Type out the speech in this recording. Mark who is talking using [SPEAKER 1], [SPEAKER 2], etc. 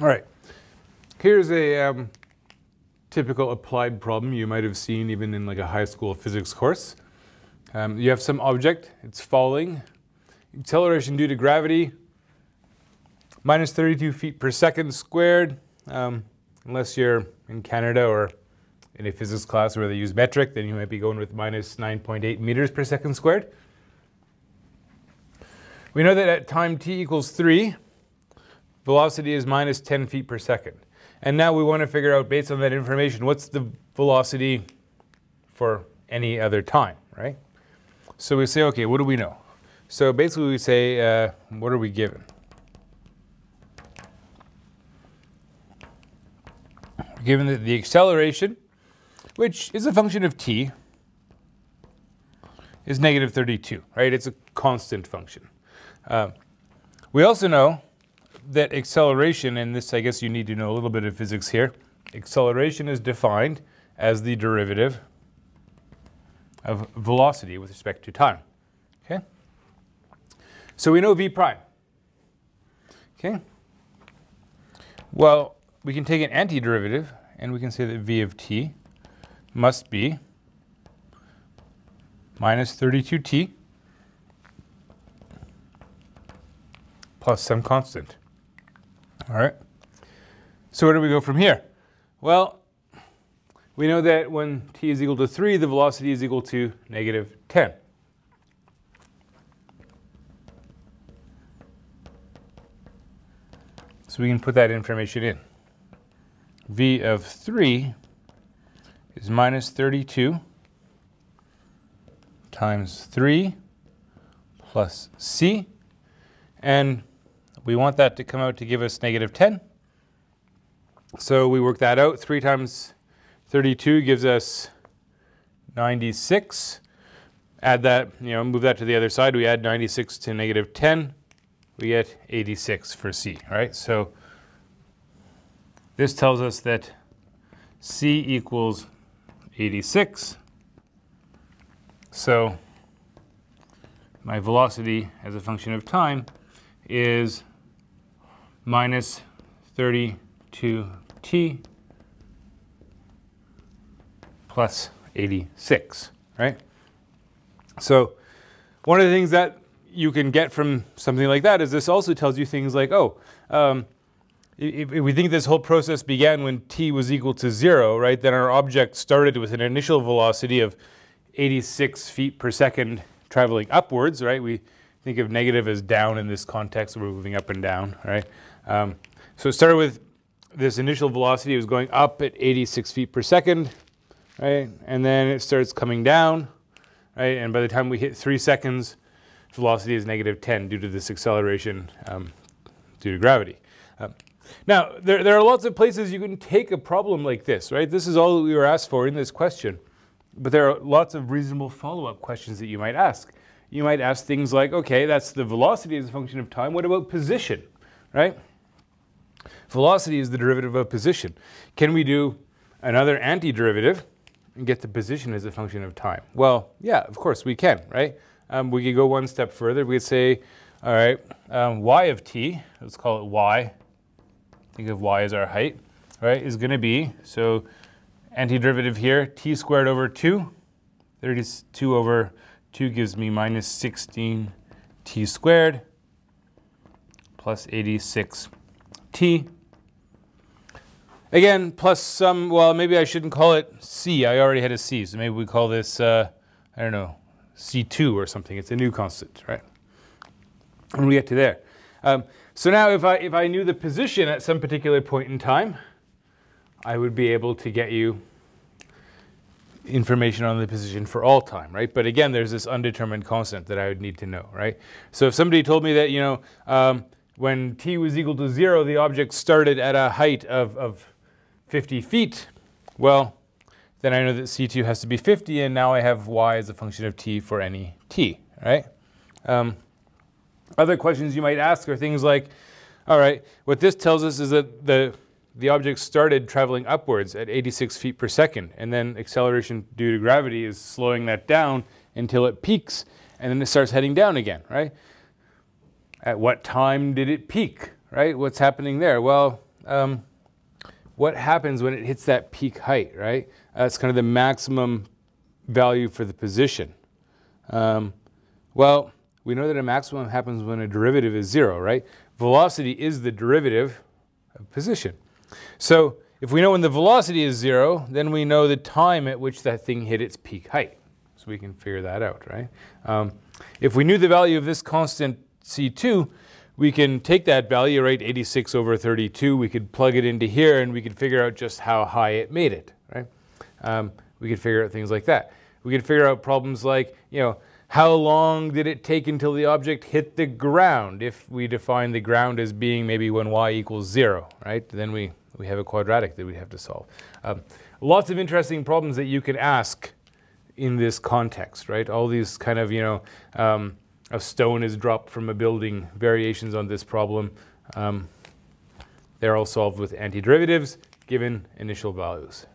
[SPEAKER 1] All right. Here's a um, typical applied problem you might have seen even in like a high school physics course. Um, you have some object, it's falling. Acceleration due to gravity, minus 32 feet per second squared. Um, unless you're in Canada or in a physics class where they use metric, then you might be going with minus 9.8 meters per second squared. We know that at time t equals 3, velocity is minus 10 feet per second. And now we want to figure out, based on that information, what's the velocity for any other time, right? So we say, okay, what do we know? So basically we say, uh, what are we given? given that the acceleration, which is a function of t, is negative 32, right? It's a constant function. Uh, we also know that acceleration, and this I guess you need to know a little bit of physics here, acceleration is defined as the derivative of velocity with respect to time. Okay? So we know v prime. Okay? Well, we can take an antiderivative and we can say that v of t must be minus 32t plus some constant. All right. So where do we go from here? Well, we know that when t is equal to 3, the velocity is equal to negative 10. So we can put that information in v of 3 is minus 32 times 3 plus c. And we want that to come out to give us negative 10. So we work that out. 3 times 32 gives us 96. Add that, you know, move that to the other side. We add 96 to negative 10. We get 86 for c, right? So this tells us that C equals 86. So my velocity as a function of time is minus 32t plus 86, right? So one of the things that you can get from something like that is this also tells you things like, oh, um, if, we think this whole process began when t was equal to zero, right, then our object started with an initial velocity of 86 feet per second traveling upwards, right? We think of negative as down in this context, we're moving up and down, right? Um, so it started with this initial velocity, it was going up at 86 feet per second, right? And then it starts coming down, right? And by the time we hit three seconds, velocity is negative 10 due to this acceleration um, due to gravity. Um, now, there, there are lots of places you can take a problem like this, right? This is all that we were asked for in this question. But there are lots of reasonable follow-up questions that you might ask. You might ask things like, okay, that's the velocity as a function of time. What about position, right? Velocity is the derivative of position. Can we do another antiderivative and get the position as a function of time? Well, yeah, of course we can, right? Um, we could go one step further. We could say, all right, um, y of t, let's call it y think of y as our height, right, is going to be, so antiderivative here, t squared over 2, 32 over 2 gives me minus 16 t squared plus 86 t. Again, plus some, well, maybe I shouldn't call it c. I already had a c, so maybe we call this, uh, I don't know, c2 or something. It's a new constant, right? When we get to there. Um, so now if I, if I knew the position at some particular point in time, I would be able to get you information on the position for all time, right? But again, there's this undetermined constant that I would need to know, right? So if somebody told me that, you know, um, when t was equal to zero, the object started at a height of, of 50 feet, well, then I know that c2 has to be 50, and now I have y as a function of t for any t, right? Um, other questions you might ask are things like, all right, what this tells us is that the, the object started traveling upwards at 86 feet per second, and then acceleration due to gravity is slowing that down until it peaks, and then it starts heading down again, right? At what time did it peak, right? What's happening there? Well, um, what happens when it hits that peak height, right? That's kind of the maximum value for the position. Um, well, we know that a maximum happens when a derivative is zero, right? Velocity is the derivative of position. So if we know when the velocity is zero, then we know the time at which that thing hit its peak height. So we can figure that out, right? Um, if we knew the value of this constant C2, we can take that value, right, 86 over 32, we could plug it into here and we could figure out just how high it made it, right? Um, we could figure out things like that. We could figure out problems like, you know, how long did it take until the object hit the ground? If we define the ground as being maybe when y equals zero, right? Then we, we have a quadratic that we have to solve. Um, lots of interesting problems that you can ask in this context, right? All these kind of, you know, um, a stone is dropped from a building, variations on this problem. Um, they're all solved with antiderivatives given initial values.